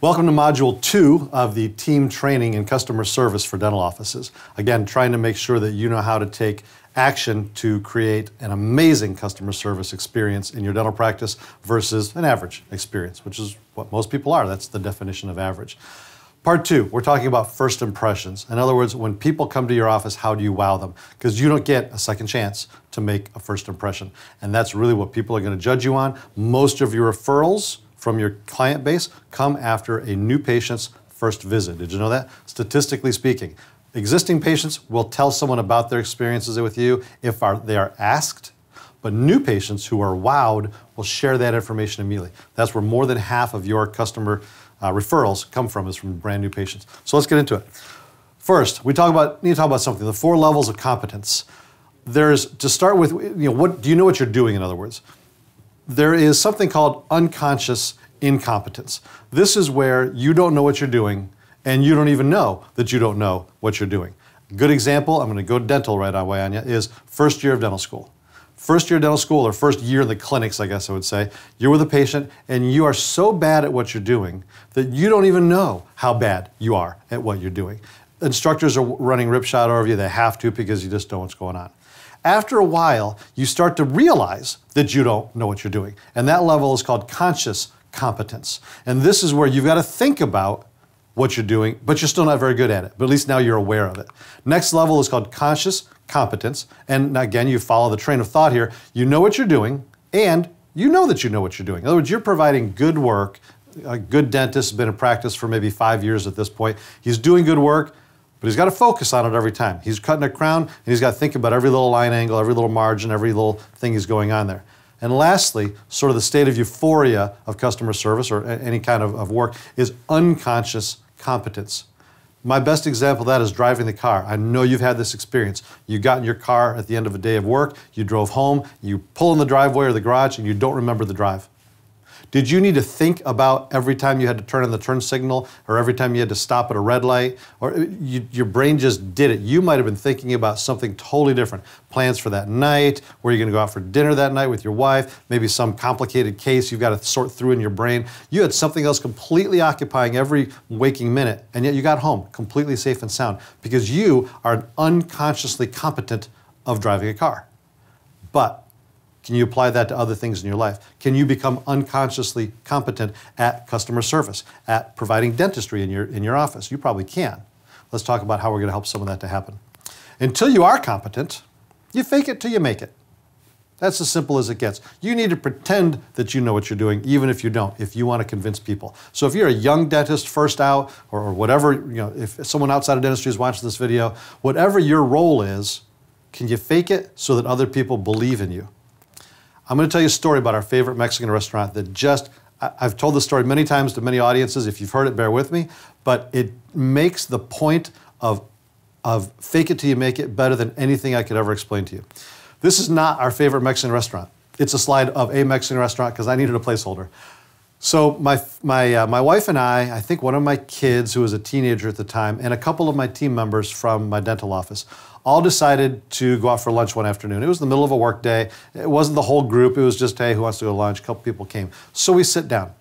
Welcome to Module 2 of the Team Training and Customer Service for Dental Offices. Again, trying to make sure that you know how to take action to create an amazing customer service experience in your dental practice versus an average experience, which is what most people are. That's the definition of average. Part two, we're talking about first impressions. In other words, when people come to your office, how do you wow them? Because you don't get a second chance to make a first impression. And that's really what people are going to judge you on. Most of your referrals from your client base come after a new patient's first visit. Did you know that? Statistically speaking, existing patients will tell someone about their experiences with you if they are asked, but new patients who are wowed will share that information immediately. That's where more than half of your customer uh, referrals come from is from brand new patients. So let's get into it. First, we talk about need to talk about something. The four levels of competence. There's to start with. You know, what do you know what you're doing? In other words, there is something called unconscious incompetence. This is where you don't know what you're doing, and you don't even know that you don't know what you're doing. Good example. I'm going to go dental right away on you. Is first year of dental school first year dental school or first year in the clinics, I guess I would say, you're with a patient and you are so bad at what you're doing that you don't even know how bad you are at what you're doing. Instructors are running ripshot over you, they have to because you just know what's going on. After a while, you start to realize that you don't know what you're doing. And that level is called conscious competence. And this is where you've got to think about what you're doing, but you're still not very good at it. But at least now you're aware of it. Next level is called conscious competence. And again, you follow the train of thought here. You know what you're doing, and you know that you know what you're doing. In other words, you're providing good work. A good dentist has been in practice for maybe five years at this point. He's doing good work, but he's got to focus on it every time. He's cutting a crown, and he's got to think about every little line angle, every little margin, every little thing he's going on there. And lastly, sort of the state of euphoria of customer service or any kind of, of work is unconscious competence. My best example of that is driving the car. I know you've had this experience. You got in your car at the end of a day of work, you drove home, you pull in the driveway or the garage, and you don't remember the drive. Did you need to think about every time you had to turn on the turn signal or every time you had to stop at a red light? Or uh, you, your brain just did it. You might have been thinking about something totally different. Plans for that night, where you're going to go out for dinner that night with your wife, maybe some complicated case you've got to sort through in your brain. You had something else completely occupying every waking minute, and yet you got home completely safe and sound because you are unconsciously competent of driving a car. But can you apply that to other things in your life? Can you become unconsciously competent at customer service, at providing dentistry in your, in your office? You probably can. Let's talk about how we're going to help some of that to happen. Until you are competent, you fake it till you make it. That's as simple as it gets. You need to pretend that you know what you're doing, even if you don't, if you want to convince people. So if you're a young dentist, first out, or, or whatever, you know, if someone outside of dentistry is watching this video, whatever your role is, can you fake it so that other people believe in you? I'm going to tell you a story about our favorite Mexican restaurant that just, I've told this story many times to many audiences. If you've heard it, bear with me. But it makes the point of, of fake it till you make it better than anything I could ever explain to you. This is not our favorite Mexican restaurant. It's a slide of a Mexican restaurant because I needed a placeholder. So my, my, uh, my wife and I, I think one of my kids who was a teenager at the time, and a couple of my team members from my dental office all decided to go out for lunch one afternoon. It was the middle of a work day. It wasn't the whole group. It was just, hey, who wants to go to lunch? A couple people came. So we sit down.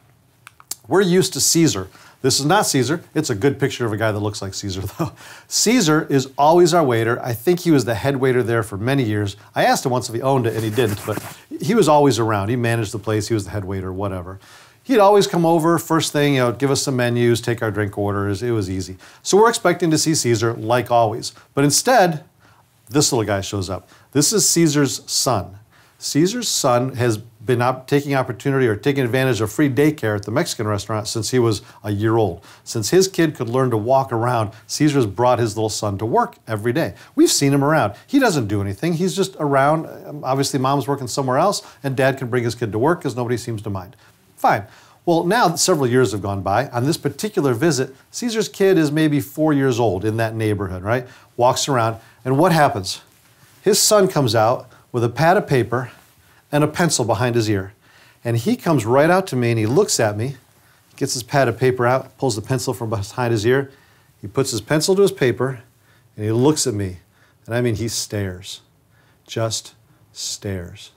We're used to Caesar. This is not Caesar. It's a good picture of a guy that looks like Caesar, though. Caesar is always our waiter. I think he was the head waiter there for many years. I asked him once if he owned it, and he didn't, but he was always around. He managed the place. He was the head waiter, whatever. He'd always come over first thing, you know, give us some menus, take our drink orders. It was easy. So we're expecting to see Caesar like always. But instead, this little guy shows up. This is Caesar's son. Caesar's son has been op taking opportunity or taking advantage of free daycare at the Mexican restaurant since he was a year old. Since his kid could learn to walk around, Caesar's brought his little son to work every day. We've seen him around. He doesn't do anything. He's just around. Obviously, mom's working somewhere else, and dad can bring his kid to work because nobody seems to mind. Fine. Well, now several years have gone by. On this particular visit, Caesar's kid is maybe four years old in that neighborhood, right? Walks around, and what happens? His son comes out with a pad of paper and a pencil behind his ear. And he comes right out to me and he looks at me, gets his pad of paper out, pulls the pencil from behind his ear. He puts his pencil to his paper and he looks at me. And I mean, he stares, just stares.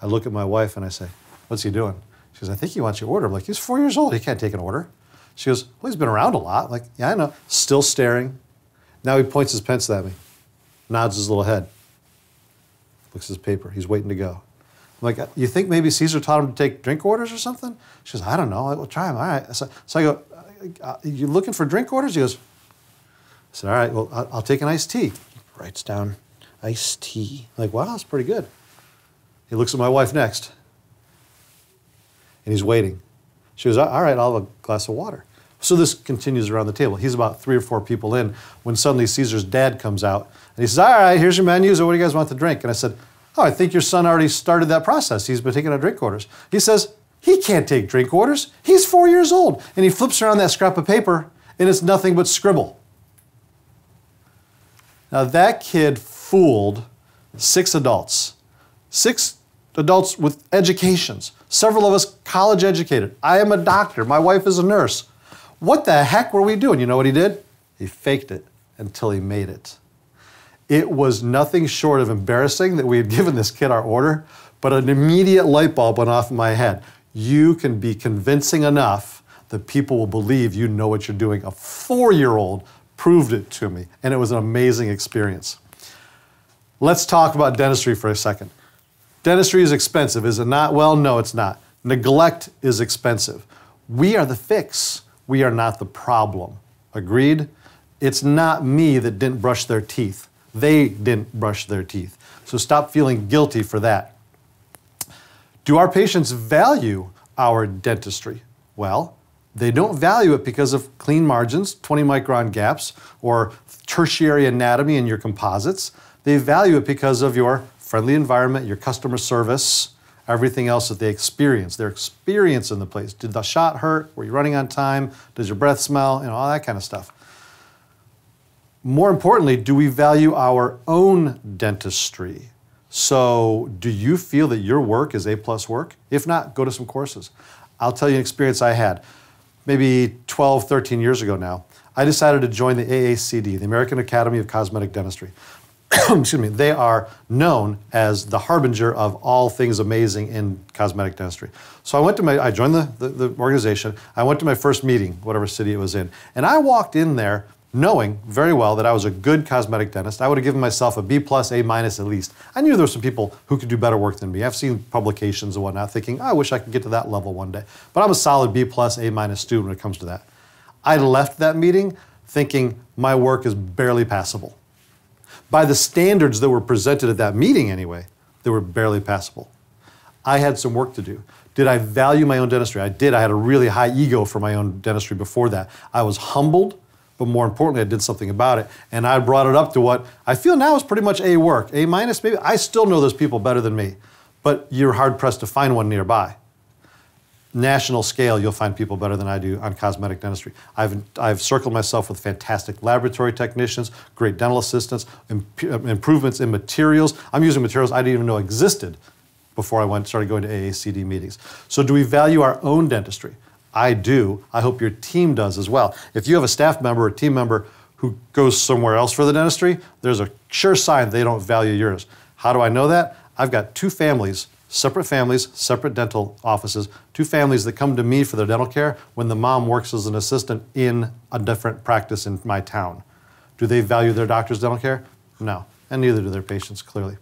I look at my wife and I say, What's he doing? She goes, I think he wants your order. I'm like, he's four years old. He can't take an order. She goes, well, he's been around a lot. I'm like, yeah, I know. Still staring. Now he points his pencil at me, nods his little head, looks at his paper. He's waiting to go. I'm like, you think maybe Caesar taught him to take drink orders or something? She goes, I don't know. I will try him. All right. So, so I go, uh, you looking for drink orders? He goes, I said, all right, well, I'll, I'll take an iced tea. Writes down iced tea. I'm like, wow, that's pretty good. He looks at my wife next, and he's waiting. She goes, all right, I'll have a glass of water. So this continues around the table. He's about three or four people in when suddenly Caesar's dad comes out and he says, All right, here's your menus. What do you guys want to drink? And I said, Oh, I think your son already started that process. He's been taking our drink orders. He says, He can't take drink orders. He's four years old. And he flips around that scrap of paper and it's nothing but scribble. Now that kid fooled six adults. Six adults with educations. Several of us college educated. I am a doctor. My wife is a nurse. What the heck were we doing? You know what he did? He faked it until he made it. It was nothing short of embarrassing that we had given this kid our order, but an immediate light bulb went off in my head. You can be convincing enough that people will believe you know what you're doing. A four year old proved it to me, and it was an amazing experience. Let's talk about dentistry for a second. Dentistry is expensive, is it not? Well, no, it's not. Neglect is expensive. We are the fix, we are not the problem. Agreed? It's not me that didn't brush their teeth. They didn't brush their teeth. So stop feeling guilty for that. Do our patients value our dentistry? Well, they don't value it because of clean margins, 20 micron gaps, or tertiary anatomy in your composites. They value it because of your friendly environment, your customer service, everything else that they experience, their experience in the place. Did the shot hurt? Were you running on time? Does your breath smell? You know, all that kind of stuff. More importantly, do we value our own dentistry? So, do you feel that your work is A plus work? If not, go to some courses. I'll tell you an experience I had maybe 12, 13 years ago now. I decided to join the AACD, the American Academy of Cosmetic Dentistry. excuse me, they are known as the harbinger of all things amazing in cosmetic dentistry. So I went to my, I joined the, the, the, organization. I went to my first meeting, whatever city it was in, and I walked in there knowing very well that I was a good cosmetic dentist. I would have given myself a B plus, A minus at least. I knew there were some people who could do better work than me. I've seen publications and whatnot, thinking, oh, I wish I could get to that level one day. But I'm a solid B plus, A minus student when it comes to that. I left that meeting thinking my work is barely passable by the standards that were presented at that meeting anyway, they were barely passable. I had some work to do. Did I value my own dentistry? I did. I had a really high ego for my own dentistry before that. I was humbled, but more importantly, I did something about it. And I brought it up to what I feel now is pretty much A work. A minus, maybe. I still know those people better than me, but you're hard pressed to find one nearby national scale, you'll find people better than I do on cosmetic dentistry. I've, I've circled myself with fantastic laboratory technicians, great dental assistants, imp- improvements in materials. I'm using materials I didn't even know existed before I went started going to AACD meetings. So, do we value our own dentistry? I do. I hope your team does as well. If you have a staff member or team member who goes somewhere else for the dentistry, there's a sure sign they don't value yours. How do I know that? I've got two families separate families, separate dental offices, two families that come to me for their dental care when the mom works as an assistant in a different practice in my town. Do they value their doctor's dental care? No, and neither do their patients, clearly.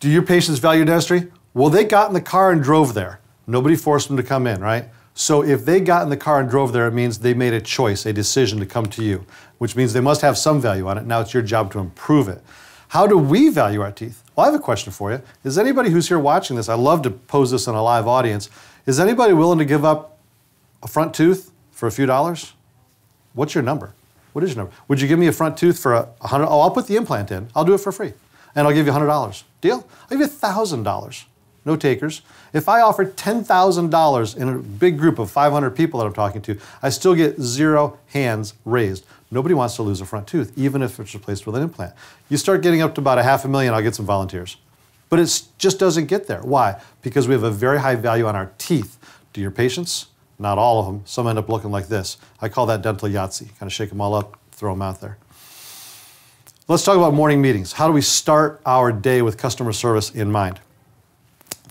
Do your patients value dentistry? Well, they got in the car and drove there. Nobody forced them to come in, right? So if they got in the car and drove there, it means they made a choice, a decision to come to you, which means they must have some value on it. Now it's your job to improve it. How do we value our teeth? Well, I have a question for you. Is anybody who's here watching this, I love to pose this in a live audience, is anybody willing to give up a front tooth for a few dollars? What's your number? What is your number? Would you give me a front tooth for a hundred? Oh, I'll put the implant in. I'll do it for free. And I'll give you a hundred dollars. Deal? I'll give you a thousand dollars. No takers. If I offer $10,000 in a big group of 500 people that I'm talking to, I still get zero hands raised. Nobody wants to lose a front tooth, even if it's replaced with an implant. You start getting up to about a half a million, I'll get some volunteers. But it just doesn't get there. Why? Because we have a very high value on our teeth. Do your patients? Not all of them. Some end up looking like this. I call that dental Yahtzee. Kind of shake them all up, throw them out there. Let's talk about morning meetings. How do we start our day with customer service in mind?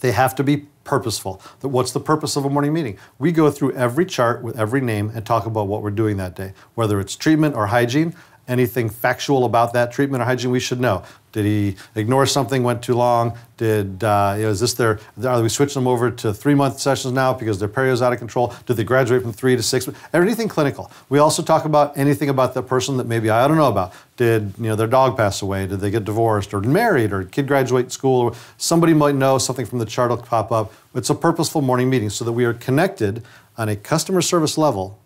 They have to be purposeful. What's the purpose of a morning meeting? We go through every chart with every name and talk about what we're doing that day, whether it's treatment or hygiene anything factual about that treatment or hygiene we should know. Did he ignore something, went too long? Did, uh, you know, is this their, are we switching them over to three month sessions now because their perio is out of control? Did they graduate from three to six? Anything clinical. We also talk about anything about the person that maybe I don't know about. Did, you know, their dog pass away? Did they get divorced or married or kid graduate school? Somebody might know something from the chart will pop up. It's a purposeful morning meeting so that we are connected on a customer service level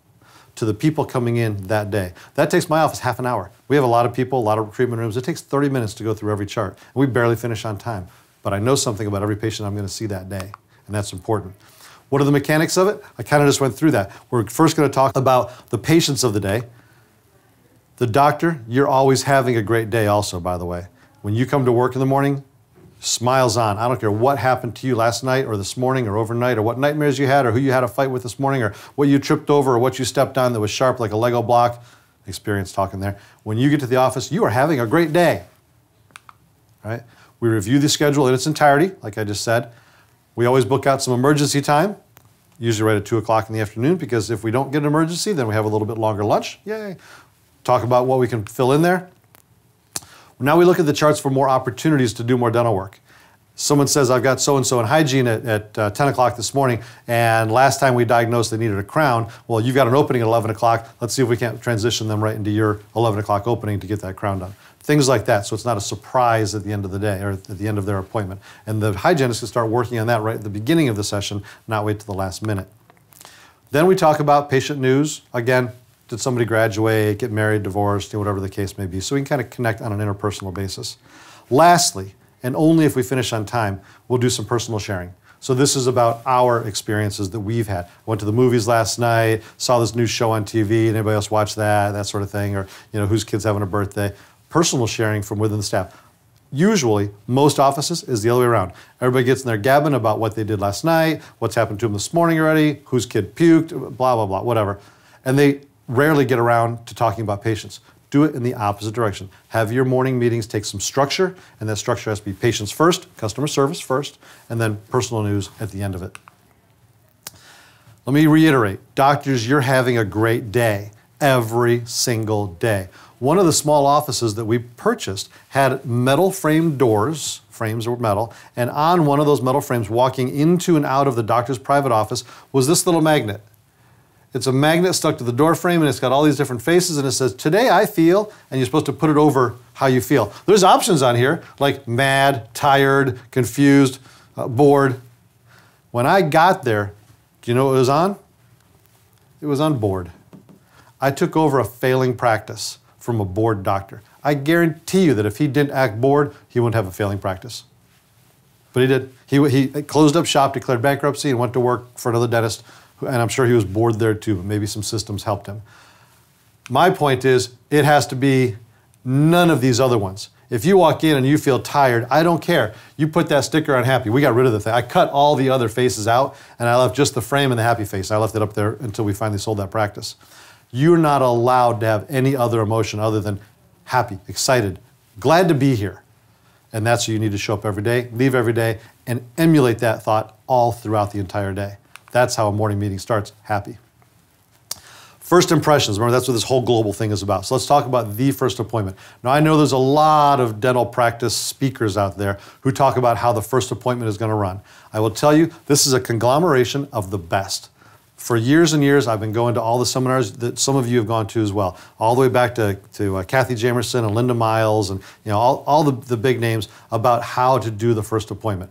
to the people coming in that day. That takes my office half an hour. We have a lot of people, a lot of treatment rooms. It takes 30 minutes to go through every chart. And we barely finish on time. But I know something about every patient I'm going to see that day, and that's important. What are the mechanics of it? I kind of just went through that. We're first going to talk about the patients of the day. The doctor, you're always having a great day, also, by the way. When you come to work in the morning, smiles on. I don't care what happened to you last night or this morning or overnight or what nightmares you had or who you had a fight with this morning or what you tripped over or what you stepped on that was sharp like a Lego block. Experience talking there. When you get to the office, you are having a great day. Right? We review the schedule in its entirety, like I just said. We always book out some emergency time, usually right at 2 o'clock in the afternoon, because if we don't get an emergency, then we have a little bit longer lunch. Yay. Talk about what we can fill in there. Now we look at the charts for more opportunities to do more dental work. Someone says, I've got so and so in hygiene at, at uh, 10 o'clock this morning, and last time we diagnosed they needed a crown. Well, you've got an opening at 11 o'clock. Let's see if we can't transition them right into your 11 o'clock opening to get that crown done. Things like that, so it's not a surprise at the end of the day or at the end of their appointment. And the hygienist can start working on that right at the beginning of the session, not wait to the last minute. Then we talk about patient news. Again, did somebody graduate, get married, divorced, whatever the case may be. So we can kind of connect on an interpersonal basis. Lastly, and only if we finish on time, we'll do some personal sharing. So this is about our experiences that we've had. Went to the movies last night, saw this new show on TV, anybody else watch that, that sort of thing, or you know, whose kid's having a birthday. Personal sharing from within the staff. Usually, most offices is the other way around. Everybody gets in there gabbing about what they did last night, what's happened to them this morning already, whose kid puked, blah, blah, blah, whatever. And they rarely get around to talking about patients. Do it in the opposite direction. Have your morning meetings take some structure, and that structure has to be patients first, customer service first, and then personal news at the end of it. Let me reiterate doctors, you're having a great day every single day. One of the small offices that we purchased had metal framed doors, frames were metal, and on one of those metal frames, walking into and out of the doctor's private office, was this little magnet. It's a magnet stuck to the door frame and it's got all these different faces and it says, Today I feel, and you're supposed to put it over how you feel. There's options on here like mad, tired, confused, uh, bored. When I got there, do you know what it was on? It was on board. I took over a failing practice from a bored doctor. I guarantee you that if he didn't act bored, he wouldn't have a failing practice. But he did. He, he closed up shop, declared bankruptcy, and went to work for another dentist and I'm sure he was bored there too, but maybe some systems helped him. My point is, it has to be none of these other ones. If you walk in and you feel tired, I don't care. You put that sticker on happy. We got rid of the thing. I cut all the other faces out and I left just the frame and the happy face. I left it up there until we finally sold that practice. You're not allowed to have any other emotion other than happy, excited, glad to be here. And that's you need to show up every day, leave every day, and emulate that thought all throughout the entire day. That's how a morning meeting starts happy. First impressions, remember that's what this whole global thing is about. So let's talk about the first appointment. Now I know there's a lot of dental practice speakers out there who talk about how the first appointment is going to run. I will tell you, this is a conglomeration of the best. For years and years, I've been going to all the seminars that some of you have gone to as well, all the way back to, to uh, Cathy Jameson and Linda Miles and you know all, all the, the big names about how to do the first appointment.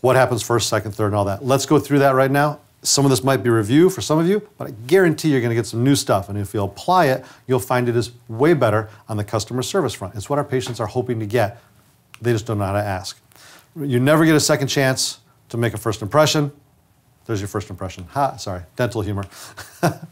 What happens first, second, third, and all that. Let's go through that right now. Some of this might be review for some of you, but I guarantee you're going to get some new stuff. And if you apply it, you'll find it is way better on the customer service front. It's what our patients are hoping to get. They just don't know how to ask. You never get a second chance to make a first impression. There's your first impression. Ha, sorry, dental humor.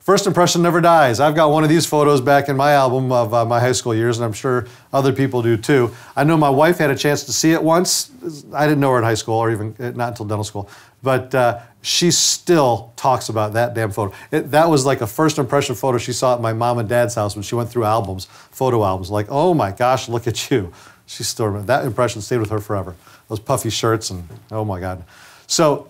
First impression never dies. I've got one of these photos back in my album of uh, my high school years, and I'm sure other people do too. I know my wife had a chance to see it once. I didn't know her in high school, or even not until dental school. But uh, she still talks about that damn photo. It, that was like a first impression photo she saw at my mom and dad's house when she went through albums, photo albums. Like, oh my gosh, look at you. She still remembers. That impression stayed with her forever. those puffy shirts and oh my God. So,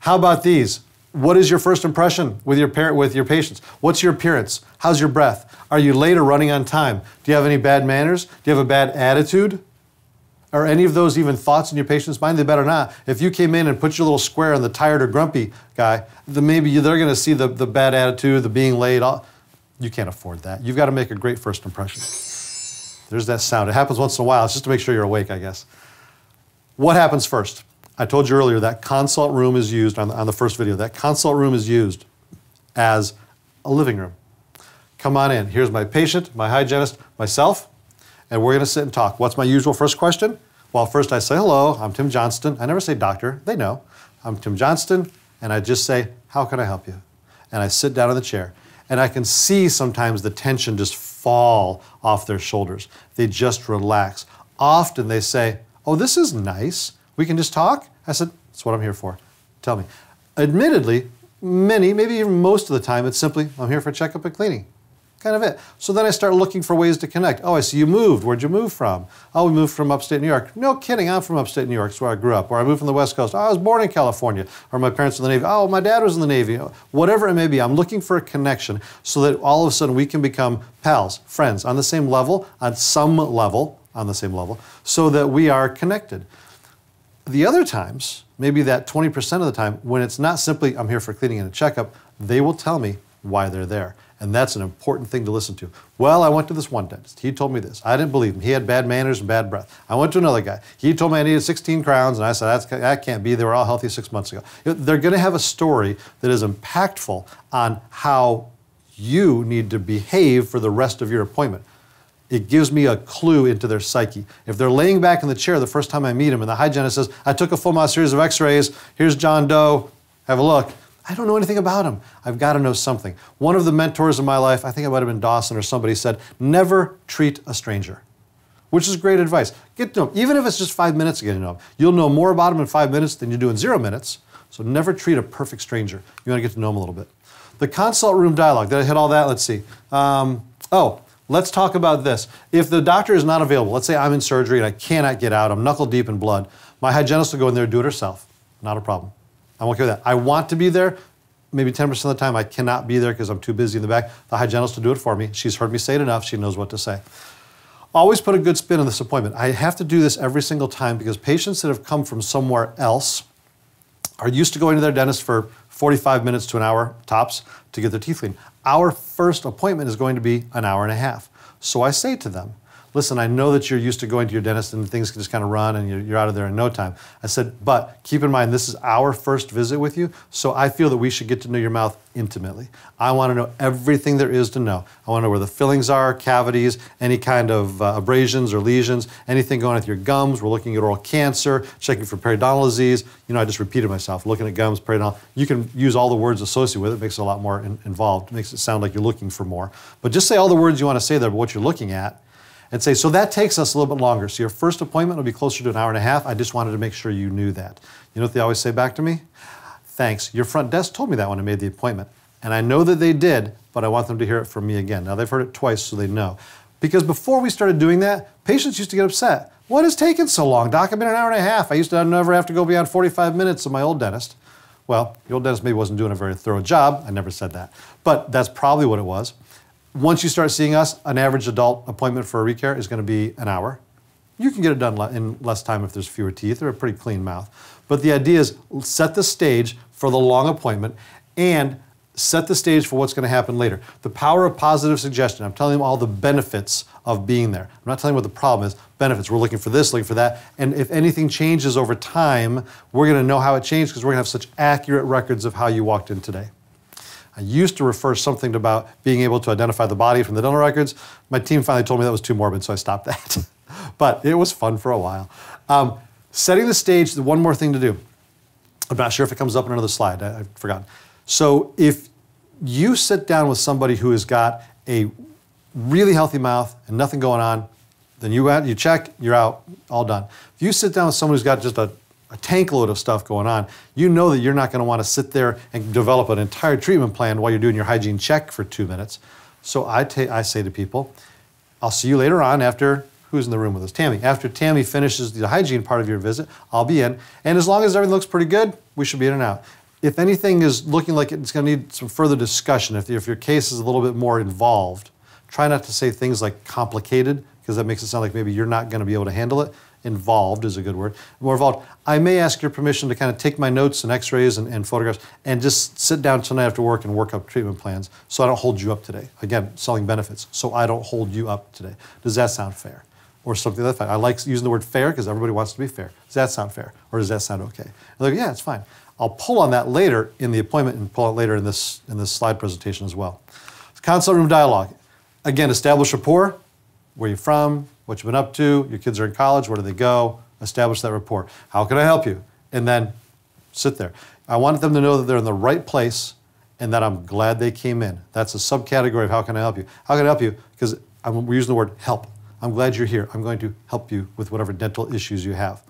how about these? What is your first impression with your parent with your patients? What's your appearance? How's your breath? Are you late or running on time? Do you have any bad manners? Do you have a bad attitude? Are any of those even thoughts in your patient's mind? They better not. If you came in and put your little square on the tired or grumpy guy, then maybe they're going to see the, the bad attitude, the being late. All, you can't afford that. You've got to make a great first impression. There's that sound. It happens once in a while. It's just to make sure you're awake, I guess. What happens first? I told you earlier that consult room is used on the, on the first video. That consult room is used as a living room. Come on in. Here's my patient, my hygienist, myself, and we're going to sit and talk. What's my usual first question? Well, first I say, hello, I'm Tim Johnston. I never say doctor, they know. I'm Tim Johnston, and I just say, how can I help you? And I sit down in the chair. And I can see sometimes the tension just fall off their shoulders. They just relax. Often they say, oh, this is nice. We can just talk? I said, that's what I'm here for. Tell me. Admittedly, many, maybe even most of the time, it's simply, I'm here for checkup and cleaning kind of it. So then I start looking for ways to connect. Oh, I see you moved. Where'd you move from? Oh, we moved from upstate New York. No kidding, I'm from upstate New York. It's where I grew up. Or I moved from the West Coast. Oh, I was born in California. Or my parents were in the Navy. Oh, my dad was in the Navy. Whatever it may be, I'm looking for a connection so that all of a sudden we can become pals, friends, on the same level, on some level, on the same level, so that we are connected. The other times, maybe that 20% of the time, when it's not simply I'm here for cleaning and a checkup, they will tell me why they're there. And that's an important thing to listen to. Well, I went to this one dentist. He told me this. I didn't believe him. He had bad manners and bad breath. I went to another guy. He told me I needed 16 crowns, and I said, that can't be. They were all healthy six months ago. They're going to have a story that is impactful on how you need to behave for the rest of your appointment. It gives me a clue into their psyche. If they're laying back in the chair the first time I meet them, and the hygienist says, I took a full mouth series of x rays, here's John Doe, have a look I don't know anything about him. I've got to know something. One of the mentors in my life, I think it might have been Dawson or somebody, said, never treat a stranger, which is great advice. Get to him. Even if it's just five minutes to get to know him. You'll know more about him in five minutes than you do in zero minutes. So never treat a perfect stranger. You want to get to know him a little bit. The consult room dialogue. Did I hit all that? Let's see. Um, oh, let's talk about this. If the doctor is not available, let's say I'm in surgery and I cannot get out, I'm knuckle deep in blood, my hygienist will go in there and do it herself. Not a problem. I'm okay with that. I want to be there. Maybe 10% of the time I cannot be there because I'm too busy in the back. The hygienist will do it for me. She's heard me say it enough. She knows what to say. Always put a good spin on this appointment. I have to do this every single time because patients that have come from somewhere else are used to going to their dentist for 45 minutes to an hour tops to get their teeth cleaned. Our first appointment is going to be an hour and a half. So I say to them, listen, I know that you're used to going to your dentist and things can just kind of run and you're, you're out of there in no time. I said, but keep in mind, this is our first visit with you, so I feel that we should get to know your mouth intimately. I want to know everything there is to know. I want to know where the fillings are, cavities, any kind of uh, abrasions or lesions, anything going on with your gums. We're looking at oral cancer, checking for periodontal disease. You know, I just repeated myself, looking at gums, periodontal. You can use all the words associated with it. it makes it a lot more in, involved. It makes it sound like you're looking for more. But just say all the words you want to say there, but what you're looking at, and say, so that takes us a little bit longer. So your first appointment will be closer to an hour and a half. I just wanted to make sure you knew that. You know what they always say back to me? Thanks. Your front desk told me that when I made the appointment. And I know that they did, but I want them to hear it from me again. Now they've heard it twice, so they know. Because before we started doing that, patients used to get upset. What has taken so long? Doc, I've been an hour and a half. I used to never have to go beyond 45 minutes of my old dentist. Well, the old dentist maybe wasn't doing a very thorough job. I never said that. But that's probably what it was. Once you start seeing us, an average adult appointment for a recare is going to be an hour. You can get it done in less time if there's fewer teeth or a pretty clean mouth. But the idea is set the stage for the long appointment and set the stage for what's going to happen later. The power of positive suggestion. I'm telling them all the benefits of being there. I'm not telling them what the problem is. Benefits. We're looking for this, looking for that. And if anything changes over time, we're going to know how it changed because we're going to have such accurate records of how you walked in today. I used to refer something about being able to identify the body from the dental records. My team finally told me that was too morbid, so I stopped that. but it was fun for a while. Um, setting the stage, the one more thing to do. I'm not sure if it comes up in another slide, I, I've forgotten. So if you sit down with somebody who has got a really healthy mouth and nothing going on, then you, you check, you're out, all done. If you sit down with someone who's got just a a tank load of stuff going on, you know that you're not going to want to sit there and develop an entire treatment plan while you're doing your hygiene check for two minutes. So I, I say to people, I'll see you later on after who's in the room with us? Tammy. After Tammy finishes the hygiene part of your visit, I'll be in. And as long as everything looks pretty good, we should be in and out. If anything is looking like it's going to need some further discussion, if, if your case is a little bit more involved, try not to say things like complicated, because that makes it sound like maybe you're not going to be able to handle it. Involved is a good word. More involved. I may ask your permission to kind of take my notes and x rays and, and photographs and just sit down tonight after work and work up treatment plans so I don't hold you up today. Again, selling benefits, so I don't hold you up today. Does that sound fair? Or something like that. I like using the word fair because everybody wants to be fair. Does that sound fair? Or does that sound okay? They're like, yeah, it's fine. I'll pull on that later in the appointment and pull it later in this, in this slide presentation as well. Consult room dialogue. Again, establish rapport. Where you're from? What you've been up to? Your kids are in college. Where do they go? Establish that rapport. How can I help you? And then sit there. I want them to know that they're in the right place and that I'm glad they came in. That's a subcategory of how can I help you? How can I help you? Because we're using the word help. I'm glad you're here. I'm going to help you with whatever dental issues you have.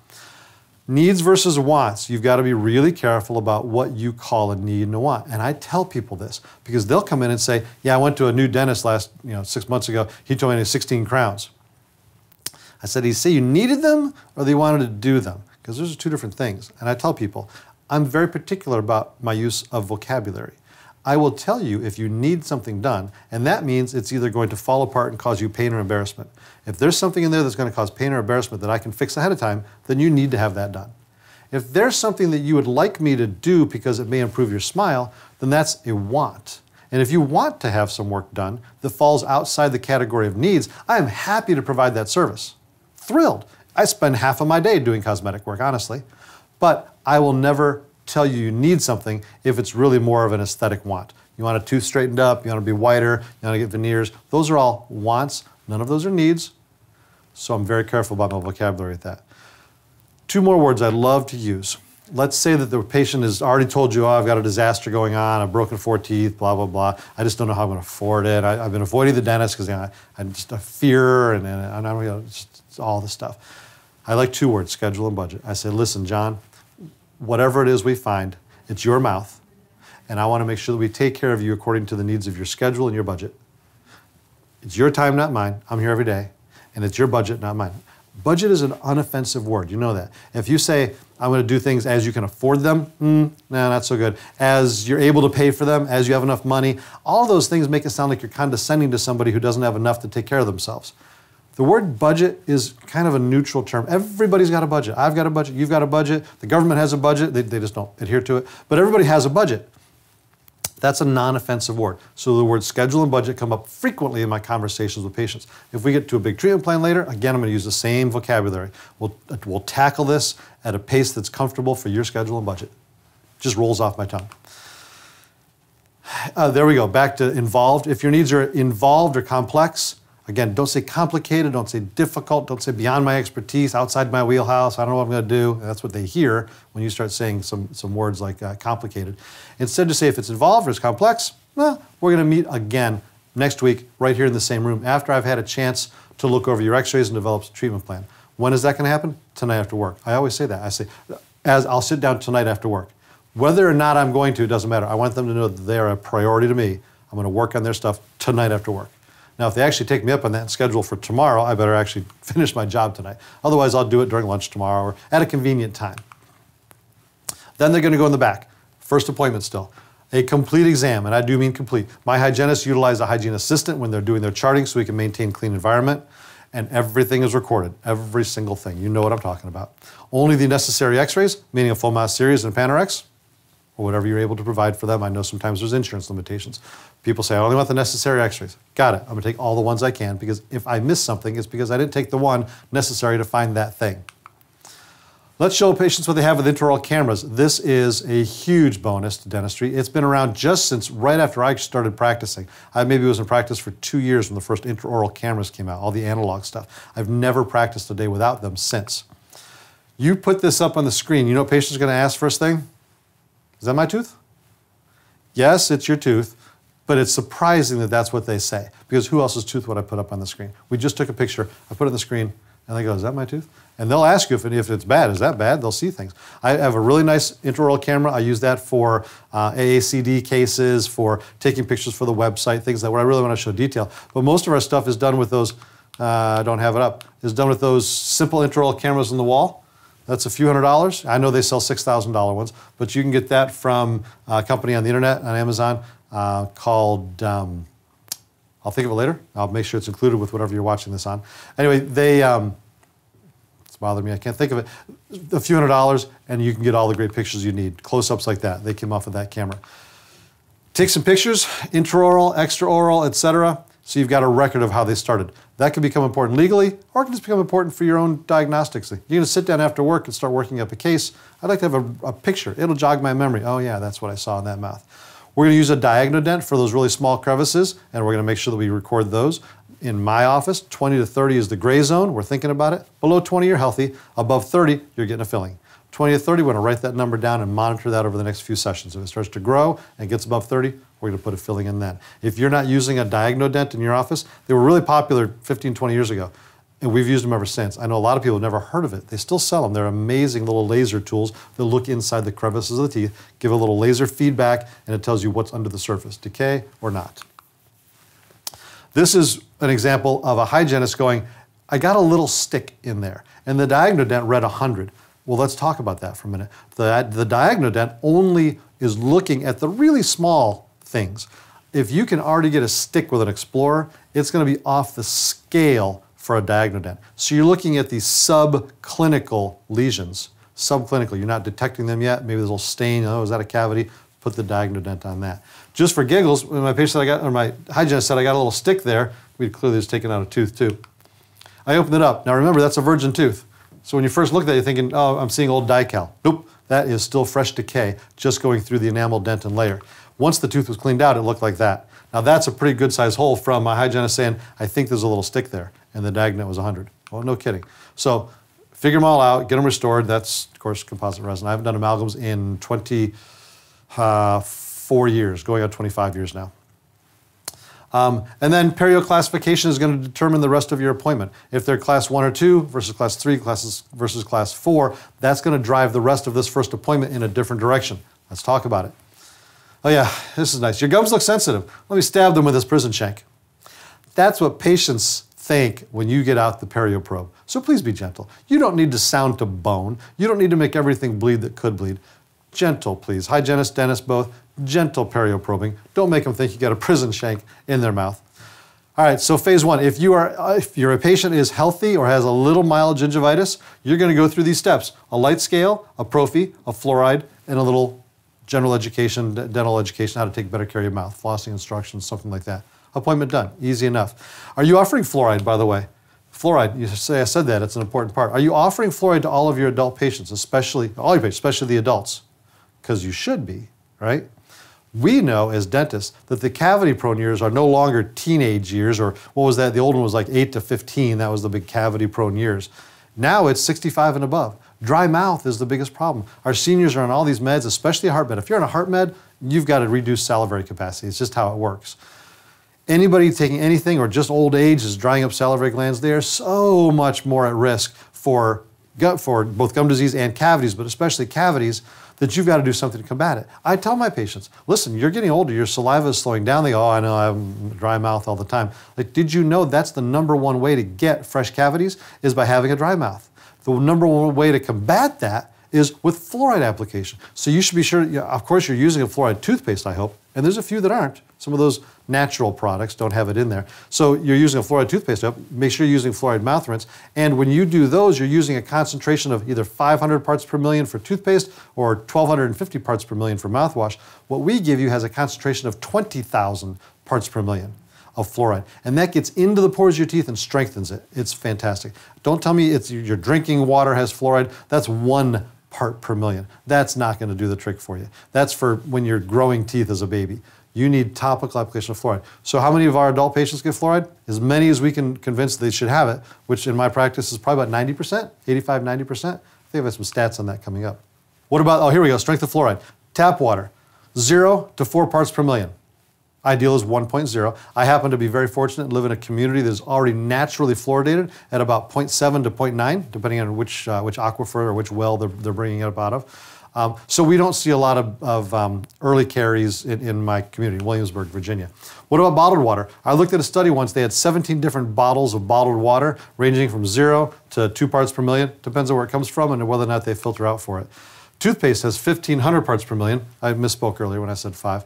Needs versus wants. You've got to be really careful about what you call a need and a want. And I tell people this because they'll come in and say, "Yeah, I went to a new dentist last, you know, six months ago. He told me I need 16 crowns." I said, "Did he say you needed them or they wanted to do them?" Because those are two different things. And I tell people, I'm very particular about my use of vocabulary. I will tell you if you need something done, and that means it's either going to fall apart and cause you pain or embarrassment. If there's something in there that's going to cause pain or embarrassment that I can fix ahead of time, then you need to have that done. If there's something that you would like me to do because it may improve your smile, then that's a want. And if you want to have some work done that falls outside the category of needs, I am happy to provide that service. Thrilled. I spend half of my day doing cosmetic work, honestly. But I will never tell you you need something if it's really more of an aesthetic want. You want a tooth straightened up, you want to be whiter, you want to get veneers. Those are all wants. None of those are needs. So I'm very careful about my vocabulary with that. Two more words I'd love to use. Let's say that the patient has already told you, oh, I've got a disaster going on, I've broken four teeth, blah, blah, blah. I just don't know how I'm going to afford it. I, have been avoiding the dentist because you know, I, I just a fear and, and, I'm, you know, just all this stuff. I like two words, schedule and budget. I say, listen, John, whatever it is we find, it's your mouth. And I want to make sure that we take care of you according to the needs of your schedule and your budget. It's your time, not mine. I'm here every day. And it's your budget, not mine. Budget is an unoffensive word. You know that. If you say, I'm going to do things as you can afford them, mm, nah, not so good. As you're able to pay for them, as you have enough money, all those things make it sound like you're condescending to somebody who doesn't have enough to take care of themselves. The word budget is kind of a neutral term. Everybody's got a budget. I've got a budget. You've got a budget. The government has a budget. They, they just don't adhere to it. But everybody has a budget. That's a non offensive word. So the words schedule and budget come up frequently in my conversations with patients. If we get to a big treatment plan later, again, I'm going to use the same vocabulary. We'll, we'll tackle this at a pace that's comfortable for your schedule and budget. Just rolls off my tongue. Uh, there we go, back to involved. If your needs are involved or complex, Again, don't say complicated, don't say difficult, don't say beyond my expertise, outside my wheelhouse, I don't know what I'm going to do. That's what they hear when you start saying some, some words like uh, complicated. Instead, to say if it's involved or it's complex, well, we're going to meet again next week right here in the same room after I've had a chance to look over your x-rays and develop a treatment plan. When is that going to happen? Tonight after work. I always say that. I say, as I'll sit down tonight after work. Whether or not I'm going to, it doesn't matter. I want them to know that they are a priority to me. I'm going to work on their stuff tonight after work. Now, if they actually take me up on that schedule for tomorrow, I better actually finish my job tonight. Otherwise, I'll do it during lunch tomorrow or at a convenient time. Then they're going to go in the back. First appointment still. A complete exam, and I do mean complete. My hygienists utilize a hygiene assistant when they're doing their charting so we can maintain clean environment, and everything is recorded, every single thing. You know what I'm talking about. Only the necessary x-rays, meaning a full mouth series and Panorex, or whatever you're able to provide for them. I know sometimes there's insurance limitations. People say, I only want the necessary x rays. Got it. I'm going to take all the ones I can because if I miss something, it's because I didn't take the one necessary to find that thing. Let's show patients what they have with intraoral cameras. This is a huge bonus to dentistry. It's been around just since right after I started practicing. I maybe was in practice for two years when the first intraoral cameras came out, all the analog stuff. I've never practiced a day without them since. You put this up on the screen, you know patient's are going to ask first thing? Is that my tooth? Yes, it's your tooth, but it's surprising that that's what they say because who else's tooth would I put up on the screen? We just took a picture, I put it on the screen, and they go, Is that my tooth? And they'll ask you if, if it's bad. Is that bad? They'll see things. I have a really nice intraoral camera. I use that for uh, AACD cases, for taking pictures for the website, things that where I really want to show detail. But most of our stuff is done with those uh, I don't have it up, is done with those simple intraoral cameras on the wall. That's a few hundred dollars. I know they sell $6,000 ones, but you can get that from a company on the internet, on Amazon, uh, called, um, I'll think of it later. I'll make sure it's included with whatever you're watching this on. Anyway, they, um, it's bothered me, I can't think of it. A few hundred dollars, and you can get all the great pictures you need. Close ups like that. They came off of that camera. Take some pictures, intraoral, extraoral, etc. So you've got a record of how they started. That can become important legally, or it can just become important for your own diagnostics. You're going to sit down after work and start working up a case. I'd like to have a, a picture. It'll jog my memory. Oh yeah, that's what I saw in that mouth. We're going to use a diagnodent for those really small crevices, and we're going to make sure that we record those. In my office, 20 to 30 is the gray zone. We're thinking about it. Below 20, you're healthy. Above 30, you're getting a filling. 20 to 30, we're going to write that number down and monitor that over the next few sessions. If it starts to grow and gets above 30, we're going to put a filling in that. If you're not using a diagnodent in your office, they were really popular 15, 20 years ago. And we've used them ever since. I know a lot of people have never heard of it. They still sell them. They're amazing little laser tools that look inside the crevices of the teeth, give a little laser feedback, and it tells you what's under the surface, decay or not. This is an example of a hygienist going, I got a little stick in there. And the diagnodent read 100. Well, let's talk about that for a minute. The, the diagnodent only is looking at the really small things. If you can already get a stick with an Explorer, it's going to be off the scale for a diagnodent. So you're looking at these subclinical lesions. Subclinical, you're not detecting them yet. Maybe there's a little stain. Oh, is that a cavity? Put the diagnodent on that. Just for giggles, when my patient I got, or my hygienist said I got a little stick there, we'd clearly just taken out a tooth too. I opened it up. Now remember, that's a virgin tooth. So when you first look at it, you're thinking, oh, I'm seeing old dical. Nope, that is still fresh decay, just going through the enamel dentin layer. Once the tooth was cleaned out, it looked like that. Now that's a pretty good sized hole from my hygienist saying, I think there's a little stick there, and the diagnodent was 100. Well, no kidding. So figure them all out, get them restored. That's, of course, composite resin. I haven't done amalgams in 24 uh, years, going on 25 years now. Um, and then perio classification is going to determine the rest of your appointment. If they're class one or two versus class three classes versus class four, that's going to drive the rest of this first appointment in a different direction. Let's talk about it. Oh yeah, this is nice. Your gums look sensitive. Let me stab them with this prison shank. That's what patients think when you get out the perio probe. So please be gentle. You don't need to sound to bone. You don't need to make everything bleed that could bleed. Gentle, please. Hygienist, dentist, both gentle perio probing. Don't make them think you got a prison shank in their mouth. All right, so phase one, if you are if your patient is healthy or has a little mild gingivitis, you're going to go through these steps: a light scale, a prophy, a fluoride, and a little general education, dental education, how to take better care of your mouth, flossing instructions, something like that. Appointment done, easy enough. Are you offering fluoride, by the way? Fluoride, you say I said that, it's an important part. Are you offering fluoride to all of your adult patients, especially all your patients, especially the adults? Because you should be, right? We know as dentists that the cavity prone years are no longer teenage years, or what was that? The old one was like 8 to 15, that was the big cavity prone years. Now it's 65 and above. Dry mouth is the biggest problem. Our seniors are on all these meds, especially heart med. If you're on a heart med, you've got to reduce salivary capacity. It's just how it works. Anybody taking anything or just old age is drying up salivary glands, they are so much more at risk for, gut, for both gum disease and cavities, but especially cavities that you've got to do something to combat it. I tell my patients, listen, you're getting older, your saliva is slowing down. They go, oh, I know, I have dry mouth all the time. Like, did you know that's the number one way to get fresh cavities is by having a dry mouth? The number one way to combat that is with fluoride application. So you should be sure, of course, you're using a fluoride toothpaste, I hope, and there's a few that aren't. Some of those natural products don't have it in there. So you're using a fluoride toothpaste, make sure you're using fluoride mouth rinse. And when you do those, you're using a concentration of either 500 parts per million for toothpaste or 1250 parts per million for mouthwash. What we give you has a concentration of 20,000 parts per million of fluoride. And that gets into the pores of your teeth and strengthens it. It's fantastic. Don't tell me it's your drinking water has fluoride. That's one part per million. That's not going to do the trick for you. That's for when you're growing teeth as a baby you need topical application of fluoride. So how many of our adult patients get fluoride? As many as we can convince they should have it, which in my practice is probably about 90%, 85, 90%. I think I have some stats on that coming up. What about, oh, here we go, strength of fluoride. Tap water, zero to four parts per million. Ideal is 1.0. I happen to be very fortunate and live in a community that is already naturally fluoridated at about 0.7 to 0.9, depending on which, uh, which aquifer or which well they're, they're bringing it up out of. Um, so we don't see a lot of, of um, early caries in, in my community, Williamsburg, Virginia. What about bottled water? I looked at a study once. They had 17 different bottles of bottled water, ranging from zero to two parts per million. Depends on where it comes from and whether or not they filter out for it. Toothpaste has 1,500 parts per million. I misspoke earlier when I said five.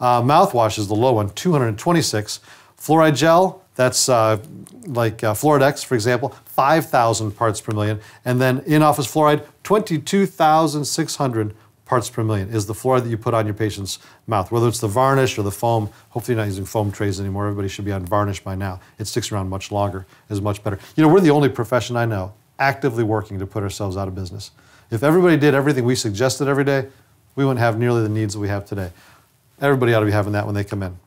Uh, mouthwash is the low one, 226. Fluoride gel, that's uh, like uh, Fluoridex, for example, 5,000 parts per million. And then in office fluoride, 22,600 parts per million is the fluoride that you put on your patient's mouth, whether it's the varnish or the foam. Hopefully, you're not using foam trays anymore. Everybody should be on varnish by now. It sticks around much longer, is much better. You know, we're the only profession I know actively working to put ourselves out of business. If everybody did everything we suggested every day, we wouldn't have nearly the needs that we have today. Everybody ought to be having that when they come in.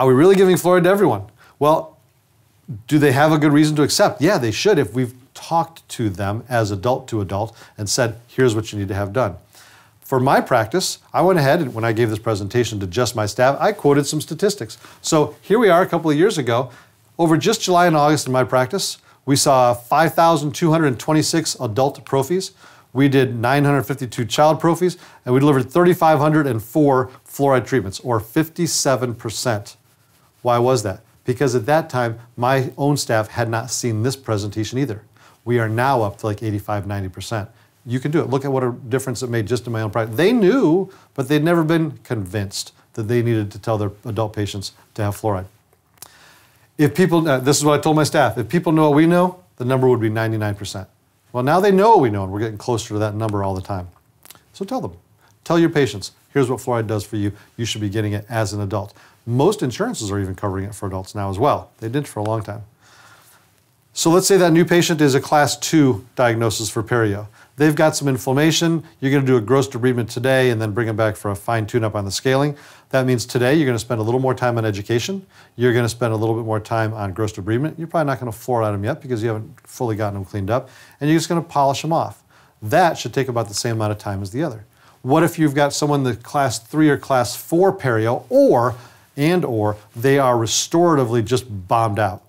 Are we really giving fluoride to everyone? Well, do they have a good reason to accept? Yeah, they should if we've talked to them as adult to adult and said, here's what you need to have done. For my practice, I went ahead and when I gave this presentation to just my staff, I quoted some statistics. So here we are a couple of years ago. Over just July and August in my practice, we saw 5,226 adult prophies. We did 952 child prophies, and we delivered 3,504 fluoride treatments, or 57%. Why was that? Because at that time, my own staff had not seen this presentation either. We are now up to like 85, 90%. You can do it. Look at what a difference it made just in my own practice. They knew, but they'd never been convinced that they needed to tell their adult patients to have fluoride. If people, uh, this is what I told my staff, if people know what we know, the number would be 99%. Well, now they know what we know, and we're getting closer to that number all the time. So tell them. Tell your patients, here's what fluoride does for you. You should be getting it as an adult. Most insurances are even covering it for adults now as well. They did for a long time. So let's say that new patient is a class two diagnosis for perio. They've got some inflammation. You're going to do a gross debridement today and then bring them back for a fine tune up on the scaling. That means today you're going to spend a little more time on education. You're going to spend a little bit more time on gross debridement. You're probably not going to fluoride them yet because you haven't fully gotten them cleaned up. And you're just going to polish them off. That should take about the same amount of time as the other. What if you've got someone the class three or class four perio or and or they are restoratively just bombed out?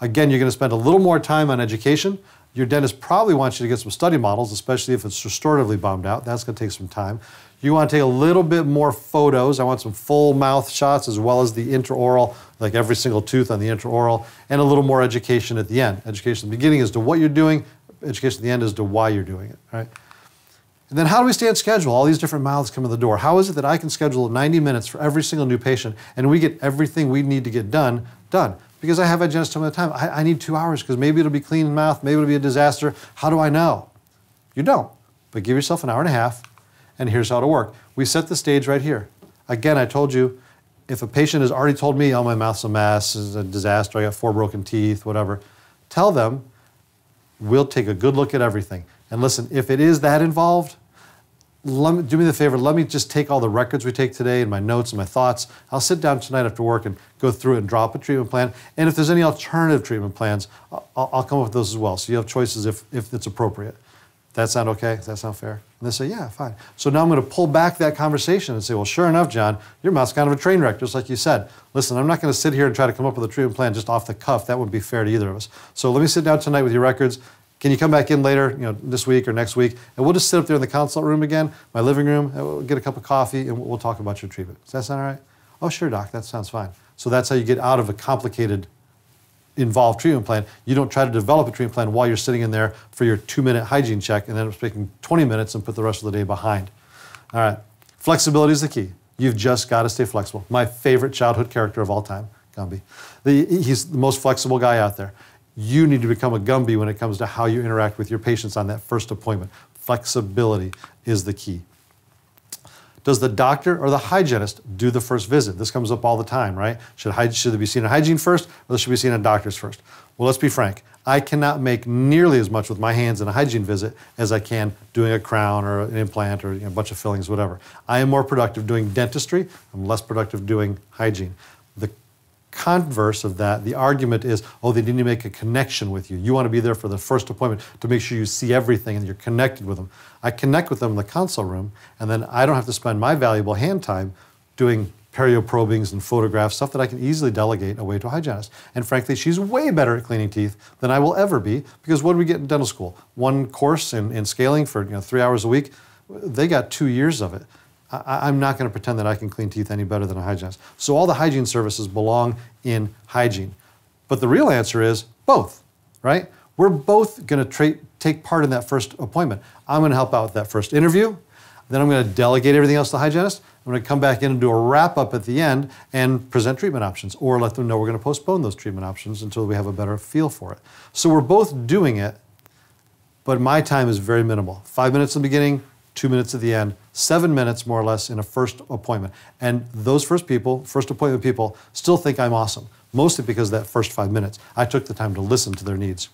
Again, you're going to spend a little more time on education. Your dentist probably wants you to get some study models, especially if it's restoratively bombed out. That's going to take some time. You want to take a little bit more photos. I want some full mouth shots as well as the intraoral, like every single tooth on the intraoral, and a little more education at the end. Education at the beginning as to what you're doing, education at the end as to why you're doing it, right? And then how do we stay on schedule? All these different mouths come in the door. How is it that I can schedule 90 minutes for every single new patient and we get everything we need to get done, done? because I have hygienist tell me the time, I, I need two hours because maybe it'll be clean mouth, maybe it'll be a disaster. How do I know? You don't. But give yourself an hour and a half, and here's how to work. We set the stage right here. Again, I told you, if a patient has already told me, oh, my mouth's a mess, is a disaster, I got four broken teeth, whatever, tell them we'll take a good look at everything. And listen, if it is that involved, me, do me the favor, let me just take all the records we take today and my notes and my thoughts. I'll sit down tonight after work and go through and drop a treatment plan. And if there's any alternative treatment plans, I'll, I'll come up with those as well. So you have choices if, if it's appropriate. That sound okay? Does that sound fair? And they say, yeah, fine. So now I'm going to pull back that conversation and say, well, sure enough, John, your mouth's kind of a train wreck, just like you said. Listen, I'm not going to sit here and try to come up with a treatment plan just off the cuff. That wouldn't be fair to either of us. So let me sit down tonight with your records can you come back in later, you know, this week or next week, and we'll just sit up there in the consult room again, my living room, we'll get a cup of coffee, and we'll talk about your treatment. Does that sound all right? Oh, sure, doc, that sounds fine. So that's how you get out of a complicated, involved treatment plan. You don't try to develop a treatment plan while you're sitting in there for your two-minute hygiene check and end up taking 20 minutes and put the rest of the day behind. All right, flexibility is the key. You've just got to stay flexible. My favorite childhood character of all time, Gumby. The, he's the most flexible guy out there you need to become a Gumby when it comes to how you interact with your patients on that first appointment. Flexibility is the key. Does the doctor or the hygienist do the first visit? This comes up all the time, right? Should, should they be seen in hygiene first or should be seen in doctors first? Well, let's be frank. I cannot make nearly as much with my hands in a hygiene visit as I can doing a crown or an implant or you know, a bunch of fillings, whatever. I am more productive doing dentistry. I'm less productive doing hygiene. Converse of that, the argument is, oh, they need to make a connection with you. You want to be there for the first appointment to make sure you see everything and you're connected with them. I connect with them in the consult room, and then I don't have to spend my valuable hand time doing perio probings and photographs, stuff that I can easily delegate away to a hygienist. And frankly, she's way better at cleaning teeth than I will ever be because what do we get in dental school? One course in, in scaling for you know, three hours a week. they got two years of it. I, am not going to pretend that I can clean teeth any better than a hygienist. So all the hygiene services belong in hygiene. But the real answer is both, right? We're both going to tra- take part in that first appointment. I'm going to help out with that first interview. Then I'm going to delegate everything else to the hygienist. I'm going to come back in and do a wrap up at the end and present treatment options or let them know we're going to postpone those treatment options until we have a better feel for it. So we're both doing it, but my time is very minimal. Five minutes in the beginning, two minutes at the end, seven minutes more or less in a first appointment. And those first people, first appointment people, still think I'm awesome, mostly because of that first five minutes, I took the time to listen to their needs.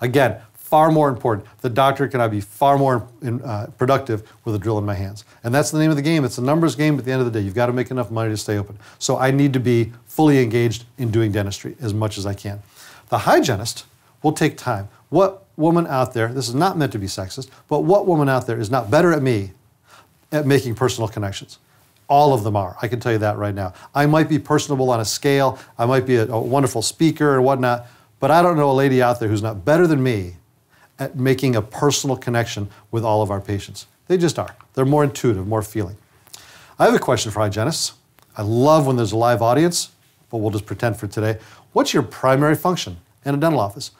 Again, far more important. The doctor can I be far more in, uh, productive with a drill in my hands. And that's the name of the game. It's a numbers game. At the end of the day, you've got to make enough money to stay open. So I need to be fully engaged in doing dentistry as much as I can. The hygienist will take time. What woman out there, this is not meant to be sexist, but what woman out there is not better at me at making personal connections? All of them are. I can tell you that right now. I might be personable on a scale, I might be a, a wonderful speaker and whatnot, but I don't know a lady out there who's not better than me at making a personal connection with all of our patients. They just are. They're more intuitive, more feeling. I have a question for hygienists. I love when there's a live audience, but we'll just pretend for today. What's your primary function in a dental office?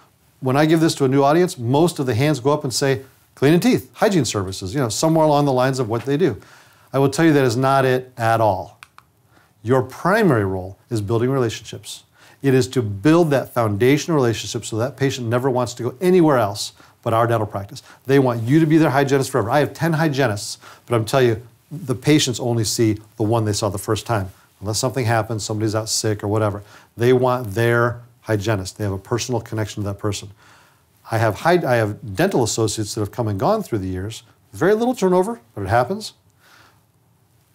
When I give this to a new audience, most of the hands go up and say, cleaning teeth, hygiene services, you know, somewhere along the lines of what they do. I will tell you that is not it at all. Your primary role is building relationships. It is to build that foundational relationship so that patient never wants to go anywhere else but our dental practice. They want you to be their hygienist forever. I have 10 hygienists, but I'm telling you, the patients only see the one they saw the first time. Unless something happens, somebody's out sick or whatever. They want their hygienist. They have a personal connection to that person. I have, I have dental associates that have come and gone through the years. Very little turnover, but it happens.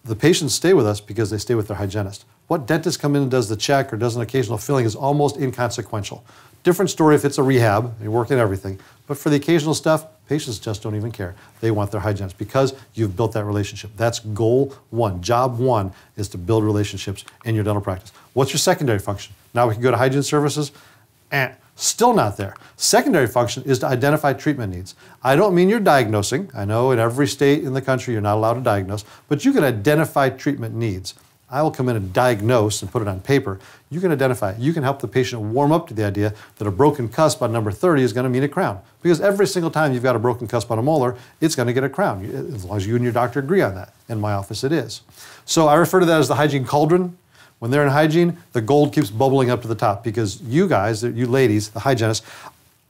The patients stay with us because they stay with their hygienist. What dentist come in and does the check or does an occasional filling is almost inconsequential. Different story if it's a rehab, you work in everything. But for the occasional stuff, patients just don't even care. They want their hygienist because you've built that relationship. That's goal one. Job one is to build relationships in your dental practice. What's your secondary function? Now we can go to hygiene services. and still not there. Secondary function is to identify treatment needs. I don't mean you're diagnosing. I know in every state in the country you're not allowed to diagnose, but you can identify treatment needs. I will come in and diagnose and put it on paper. You can identify it. You can help the patient warm up to the idea that a broken cusp on number 30 is going to mean a crown. Because every single time you've got a broken cusp on a molar, it's going to get a crown, as long as you and your doctor agree on that. In my office, it is. So I refer to that as the hygiene cauldron. When they're in hygiene, the gold keeps bubbling up to the top because you guys, you ladies, the hygienists,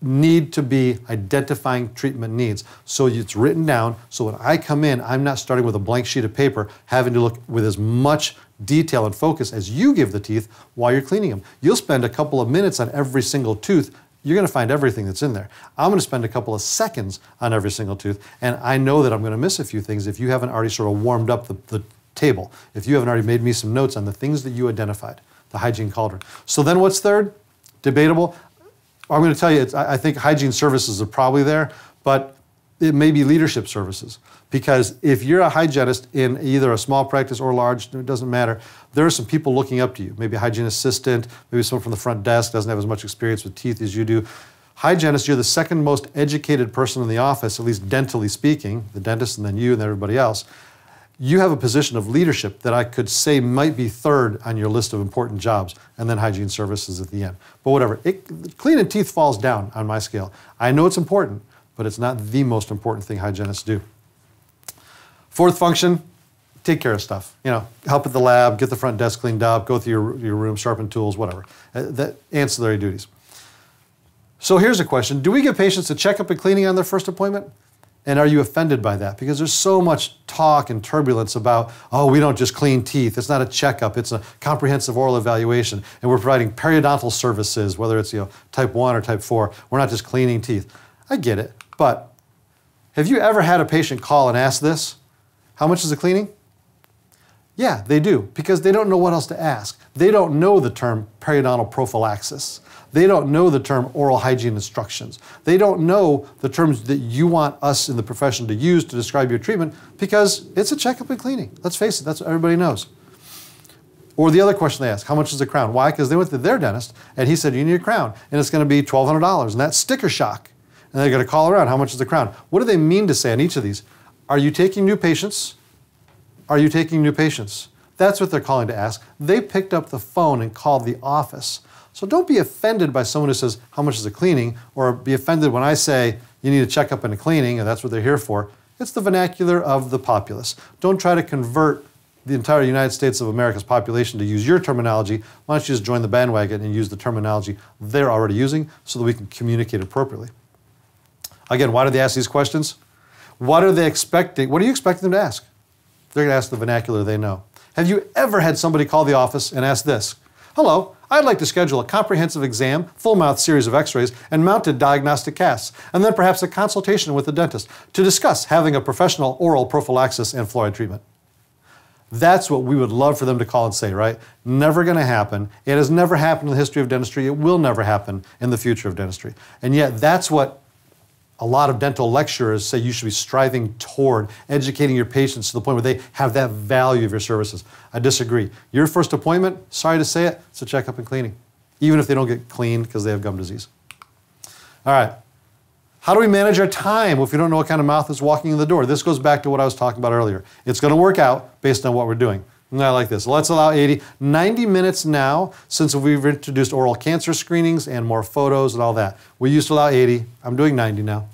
need to be identifying treatment needs. So it's written down. So when I come in, I'm not starting with a blank sheet of paper, having to look with as much detail and focus as you give the teeth while you're cleaning them. You'll spend a couple of minutes on every single tooth. You're going to find everything that's in there. I'm going to spend a couple of seconds on every single tooth, and I know that I'm going to miss a few things if you haven't already sort of warmed up the, the table, if you haven't already made me some notes on the things that you identified, the hygiene cauldron. So then what's third? Debatable. I'm going to tell you, I think hygiene services are probably there, but it may be leadership services. Because if you're a hygienist in either a small practice or large, it doesn't matter, there are some people looking up to you. Maybe a hygiene assistant, maybe someone from the front desk doesn't have as much experience with teeth as you do. Hygienist, you're the second most educated person in the office, at least dentally speaking, the dentist and then you and everybody else. You have a position of leadership that I could say might be third on your list of important jobs, and then hygiene services at the end. But whatever, it, cleaning teeth falls down on my scale. I know it's important, but it's not the most important thing hygienists do. Fourth function, take care of stuff. You know, help at the lab, get the front desk cleaned up, go through your, your room, sharpen tools, whatever. Uh, that ancillary duties. So here's a question. Do we give patients a checkup and cleaning on their first appointment? And are you offended by that? Because there's so much talk and turbulence about, oh, we don't just clean teeth. It's not a checkup. It's a comprehensive oral evaluation. And we're providing periodontal services, whether it's you know, type 1 or type 4. We're not just cleaning teeth. I get it. But have you ever had a patient call and ask this? How much is the cleaning? Yeah, they do, because they don't know what else to ask. They don't know the term periodontal prophylaxis. They don't know the term oral hygiene instructions. They don't know the terms that you want us in the profession to use to describe your treatment because it's a checkup and cleaning. Let's face it, that's what everybody knows. Or the other question they ask, how much is a crown? Why? Because they went to their dentist and he said, you need a crown and it's going to be $1,200 and that's sticker shock. And they're going to call around, how much is the crown? What do they mean to say on each of these? Are you taking new patients? Are you taking new patients? That's what they're calling to ask. They picked up the phone and called the office. So don't be offended by someone who says, How much is the cleaning? or be offended when I say, You need a checkup and a cleaning, and that's what they're here for. It's the vernacular of the populace. Don't try to convert the entire United States of America's population to use your terminology. Why don't you just join the bandwagon and use the terminology they're already using so that we can communicate appropriately? Again, why do they ask these questions? What are they expecting? What are you expecting them to ask? They're going to ask the vernacular they know. Have you ever had somebody call the office and ask this? Hello, I'd like to schedule a comprehensive exam, full mouth series of x rays, and mounted diagnostic casts, and then perhaps a consultation with the dentist to discuss having a professional oral prophylaxis and fluoride treatment. That's what we would love for them to call and say, right? Never going to happen. It has never happened in the history of dentistry. It will never happen in the future of dentistry. And yet, that's what a lot of dental lecturers say you should be striving toward educating your patients to the point where they have that value of your services. I disagree. Your first appointment, sorry to say it, it's a checkup and cleaning, even if they don't get cleaned because they have gum disease. All right. How do we manage our time if we don't know what kind of mouth is walking in the door? This goes back to what I was talking about earlier. It's going to work out based on what we're doing. I like this. Let's allow 80. 90 minutes now since we've introduced oral cancer screenings and more photos and all that. We used to allow 80. I'm doing 90 now.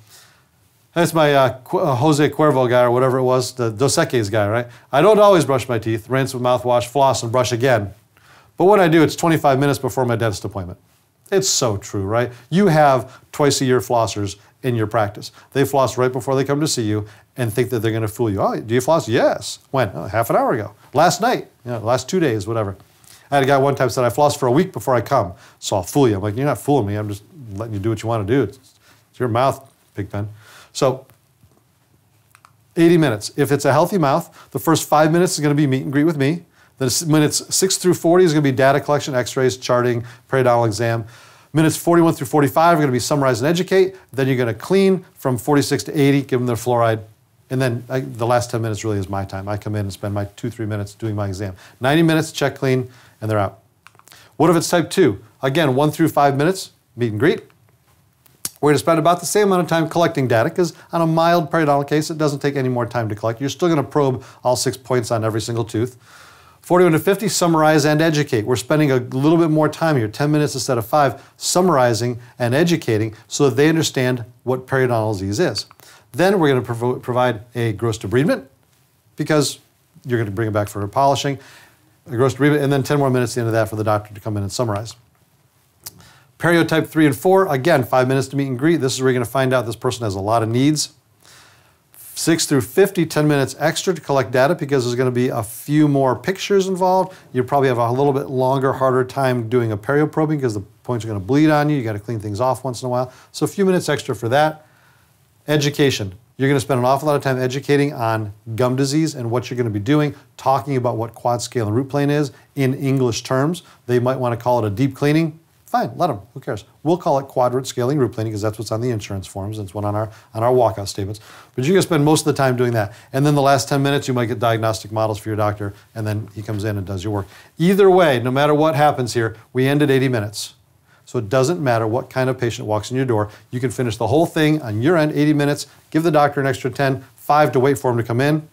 That's my uh, uh, Jose Cuervo guy or whatever it was, the Dos Equis guy, right? I don't always brush my teeth, rinse with mouthwash, floss, and brush again. But when I do, it's 25 minutes before my dentist appointment. It's so true, right? You have twice a year flossers in your practice. They floss right before they come to see you and think that they're going to fool you. Oh, do you floss? Yes. When? Oh, half an hour ago. Last night. You know, last two days, whatever. I had a guy one time said, I floss for a week before I come, so I'll fool you. I'm like, you're not fooling me. I'm just letting you do what you want to do. It's, it's your mouth, Pigpen. So 80 minutes. If it's a healthy mouth, the first five minutes is going to be meet and greet with me. Then minutes 6 through 40 is going to be data collection, x-rays, charting, periodontal exam. Minutes 41 through 45 are going to be summarize and educate. Then you're going to clean from 46 to 80, give them their fluoride. And then I, the last 10 minutes really is my time. I come in and spend my two, three minutes doing my exam. 90 minutes, check clean, and they're out. What if it's type 2? Again, 1 through 5 minutes, meet and greet. We're going to spend about the same amount of time collecting data because on a mild periodontal case, it doesn't take any more time to collect. You're still going to probe all six points on every single tooth. 41 to 50, summarize and educate. We're spending a little bit more time here, 10 minutes instead of five, summarizing and educating so that they understand what periodontal disease is. Then we're going to prov provide a gross debridement because you're going to bring it back for polishing, a gross debridement, and then 10 more minutes at the end of that for the doctor to come in and summarize. Perio type 3 and 4, again, five minutes to meet and greet. This is where you're going to find out this person has a lot of needs. 6 through 50, 10 minutes extra to collect data because there's going to be a few more pictures involved. You probably have a little bit longer, harder time doing a perio probing because the points are going to bleed on you. You got to clean things off once in a while. So a few minutes extra for that. Education. You're going to spend an awful lot of time educating on gum disease and what you're going to be doing, talking about what quad scale and root plane is in English terms. They might want to call it a deep cleaning. Fine, let them. Who cares? We'll call it quadrant scaling root planning because that's what's on the insurance forms. It's one on our on our walkout statements. But you're to spend most of the time doing that. And then the last 10 minutes, you might get diagnostic models for your doctor, and then he comes in and does your work. Either way, no matter what happens here, we end at 80 minutes. So it doesn't matter what kind of patient walks in your door. You can finish the whole thing on your end, 80 minutes, give the doctor an extra 10, five to wait for him to come in,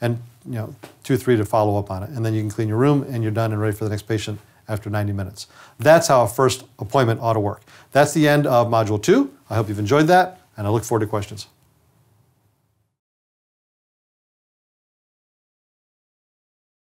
and you know, two, three to follow up on it. And then you can clean your room and you're done and ready for the next patient after 90 minutes. That's how a first appointment ought to work. That's the end of Module 2. I hope you've enjoyed that, and I look forward to questions.